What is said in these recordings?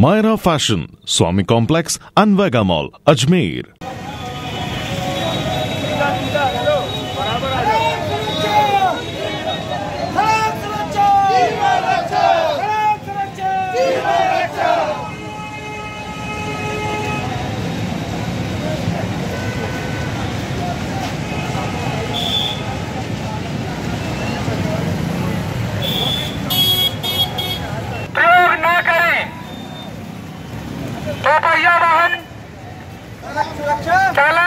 Myra Fashion, Swami Complex, Anvega Mall, Ajmer. चालक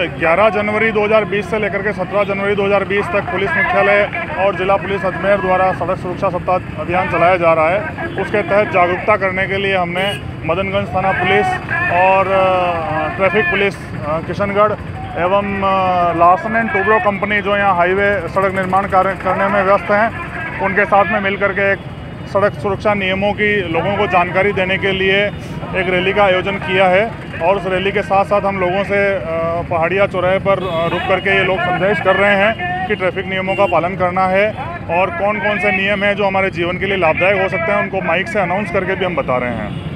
11 जनवरी 2020 से लेकर के 17 जनवरी 2020 तक पुलिस मुख्यालय और जिला पुलिस अजमेर द्वारा सड़क सुरक्षा सप्ताह अभियान चलाया जा रहा है। उसके तहत जागरूकता करने के लिए हमने मदनगंज थाना पुलिस और ट्रैफ़िक पुलिस किशनगढ़ एवं लार्सन एंड टूब्रो कंपनी जो यहाँ हाईवे सड़क निर्माण कार्य करने में व्यस्त हैं, उनके साथ में मिलकर के एक सड़क सुरक्षा नियमों की लोगों को जानकारी देने के लिए एक रैली का आयोजन किया है और उस रैली के साथ साथ हम लोगों से पहाड़िया चौराहे पर रुक करके ये लोग संदेश कर रहे हैं कि ट्रैफ़िक नियमों का पालन करना है और कौन कौन से नियम हैं जो हमारे जीवन के लिए लाभदायक हो सकते हैं, उनको माइक से अनाउंस करके भी हम बता रहे हैं।